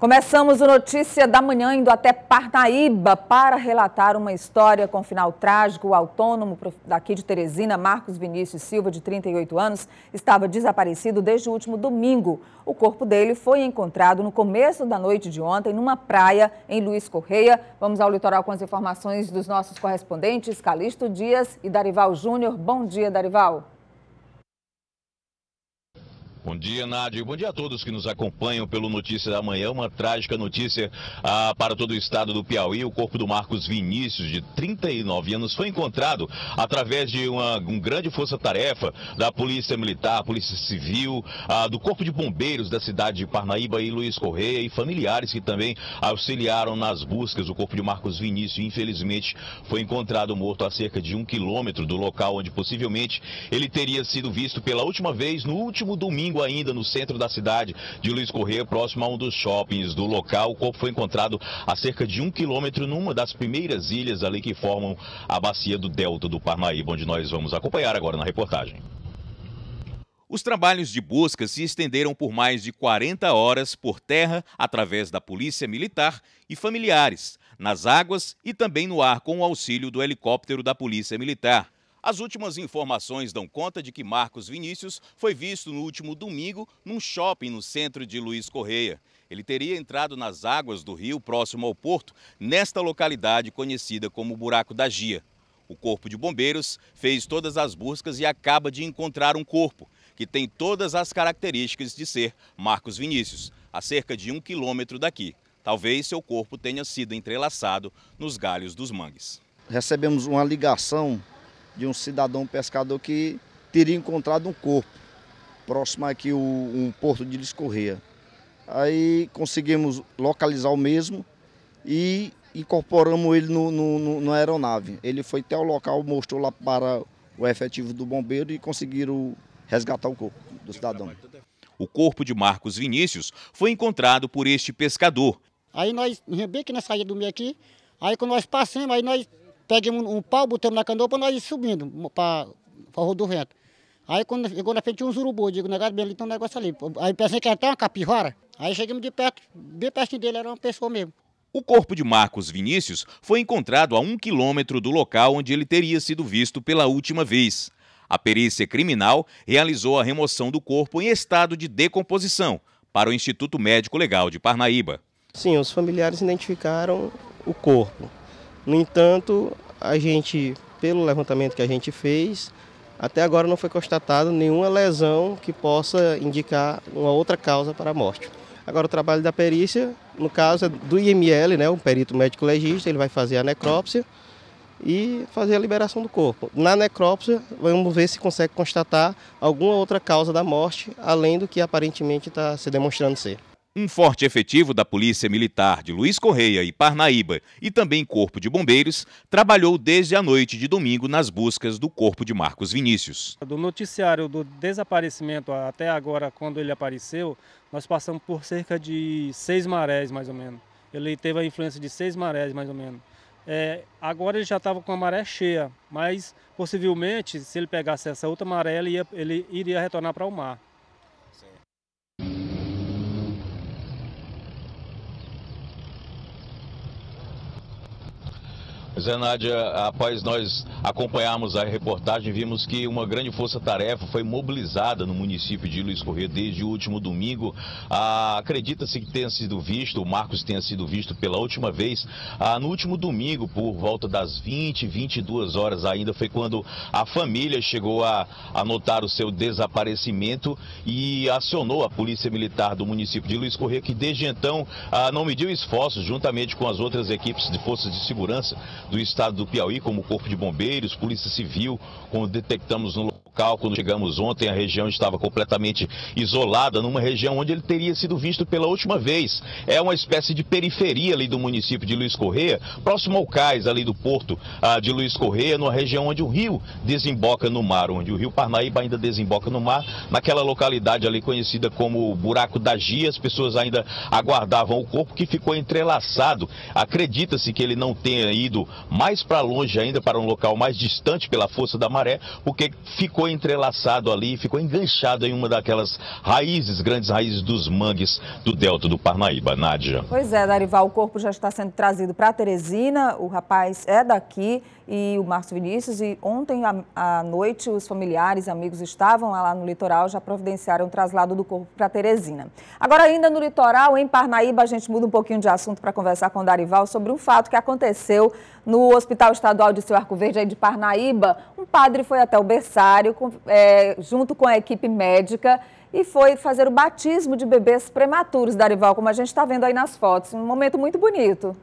Começamos o Notícia da Manhã indo até Parnaíba para relatar uma história com final trágico. O autônomo daqui de Teresina, Marcos Vinícius Silva, de 38 anos, estava desaparecido desde o último domingo. O corpo dele foi encontrado no começo da noite de ontem, numa praia em Luiz Correia. Vamos ao litoral com as informações dos nossos correspondentes, Calixto Dias e Darival Júnior. Bom dia, Darival. Bom dia, Nádia. Bom dia a todos que nos acompanham pelo Notícia da Manhã. Uma trágica notícia ah, para todo o estado do Piauí. O corpo do Marcos Vinícius, de 39 anos, foi encontrado através de uma um grande força-tarefa da Polícia Militar, Polícia Civil, ah, do Corpo de Bombeiros da cidade de Parnaíba e Luiz Correia e familiares que também auxiliaram nas buscas. O corpo de Marcos Vinícius, infelizmente, foi encontrado morto a cerca de um quilômetro do local onde possivelmente ele teria sido visto pela última vez no último domingo domingo ainda no centro da cidade de Luiz Correia, próximo a um dos shoppings do local. O corpo foi encontrado a cerca de um quilômetro numa das primeiras ilhas ali que formam a bacia do Delta do Parnaíba, onde nós vamos acompanhar agora na reportagem. Os trabalhos de busca se estenderam por mais de 40 horas por terra, através da Polícia Militar e familiares, nas águas e também no ar com o auxílio do helicóptero da Polícia Militar. As últimas informações dão conta de que Marcos Vinícius foi visto no último domingo num shopping no centro de Luiz Correia. Ele teria entrado nas águas do rio próximo ao porto, nesta localidade conhecida como Buraco da Gia. O Corpo de Bombeiros fez todas as buscas e acaba de encontrar um corpo que tem todas as características de ser Marcos Vinícius, a cerca de um quilômetro daqui. Talvez seu corpo tenha sido entrelaçado nos galhos dos mangues. Recebemos uma ligação de um cidadão pescador que teria encontrado um corpo próximo aqui o, um porto de Liscorreia. Aí conseguimos localizar o mesmo e incorporamos ele no, no, no, aeronave. Ele foi até o local, mostrou lá para o efetivo do bombeiro e conseguiram resgatar o corpo do cidadão. O corpo de Marcos Vinícius foi encontrado por este pescador. Aí nós, bem que nós saímos do meio aqui, aí quando nós passamos, aí nós pegamos um, pau, botamos na canoa para nós ir subindo para o Rua do Vento. Aí quando chegou na frente tinha uns urubu, digo, negócio bem ali, tem um negócio ali. Aí pensei que era até uma capivara. Aí chegamos de perto, bem pertinho dele, era uma pessoa mesmo. O corpo de Marcos Vinícius foi encontrado a um quilômetro do local onde ele teria sido visto pela última vez. A perícia criminal realizou a remoção do corpo em estado de decomposição para o Instituto Médico Legal de Parnaíba. Sim, os familiares identificaram o corpo. No entanto, a gente, pelo levantamento que a gente fez, até agora não foi constatado nenhuma lesão que possa indicar uma outra causa para a morte. Agora o trabalho da perícia, no caso é do IML, né, o perito médico legista, ele vai fazer a necrópsia e fazer a liberação do corpo. Na necrópsia, vamos ver se consegue constatar alguma outra causa da morte, além do que aparentemente está se demonstrando ser. Um forte efetivo da Polícia Militar de Luiz Correia e Parnaíba e também Corpo de Bombeiros trabalhou desde a noite de domingo nas buscas do corpo de Marcos Vinícius. Do noticiário do desaparecimento até agora, quando ele apareceu, nós passamos por cerca de seis marés, mais ou menos. Ele teve a influência de seis marés, mais ou menos. É, agora ele já estava com a maré cheia, mas possivelmente, se ele pegasse essa outra maré, ele, ia, ele iria retornar para o mar. Zé Nádia, após nós acompanharmos a reportagem, vimos que uma grande força-tarefa foi mobilizada no município de Luiz Corrêa desde o último domingo. Ah, Acredita-se que tenha sido visto, o Marcos tenha sido visto pela última vez ah, no último domingo, por volta das 20, 22 horas ainda, foi quando a família chegou a, a notar o seu desaparecimento e acionou a Polícia Militar do município de Luiz Corrêa, que desde então ah, não mediu esforços, juntamente com as outras equipes de forças de segurança, do estado do Piauí, como Corpo de Bombeiros, Polícia Civil, como detectamos no local quando chegamos ontem, a região estava completamente isolada, numa região onde ele teria sido visto pela última vez. É uma espécie de periferia ali do município de Luiz Correia, próximo ao cais ali do porto ah, de Luiz Correia, numa região onde o rio desemboca no mar, onde o rio Parnaíba ainda desemboca no mar, naquela localidade ali conhecida como Buraco da Gia, as pessoas ainda aguardavam o corpo que ficou entrelaçado. Acredita-se que ele não tenha ido mais para longe ainda, para um local mais distante pela força da maré, porque ficou entrelaçado ali, ficou enganchado em uma daquelas raízes, grandes raízes dos mangues do delta do Parnaíba. Nádia. Pois é, Darival, o corpo já está sendo trazido para Teresina, o rapaz é daqui e o Márcio Vinícius, e ontem à noite os familiares e amigos estavam lá no litoral, já providenciaram o traslado do corpo para Teresina. Agora, ainda no litoral, em Parnaíba, a gente muda um pouquinho de assunto para conversar com o Darival sobre um fato que aconteceu no Hospital Estadual de Seu Arco Verde, de Parnaíba. Um padre foi até o berçário, é, junto com a equipe médica, e foi fazer o batismo de bebês prematuros, Darival, como a gente está vendo aí nas fotos. Um momento muito bonito.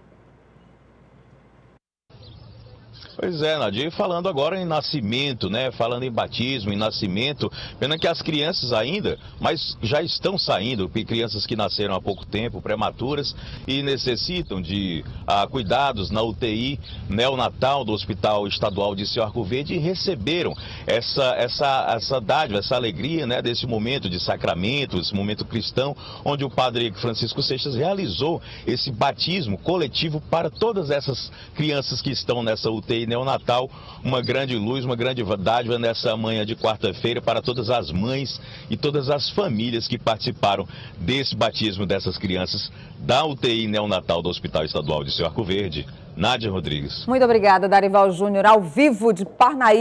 Pois é, Nadir, falando agora em nascimento, né? Falando em batismo, em nascimento, pena que as crianças ainda, mas já estão saindo, crianças que nasceram há pouco tempo, prematuras, e necessitam de ah, cuidados na UTI neonatal do Hospital Estadual de Seu Arco Verde e receberam essa, essa, essa dádiva, essa alegria, né? Desse momento de sacramento, esse momento cristão, onde o padre Francisco Seixas realizou esse batismo coletivo para todas essas crianças que estão nessa UTI neonatal, uma grande luz, uma grande dádiva nessa manhã de quarta-feira para todas as mães e todas as famílias que participaram desse batismo dessas crianças da UTI neonatal do Hospital Estadual de Seu Arco Verde. Nádia Rodrigues. Muito obrigada, Darival Júnior, ao vivo de Parnaíba.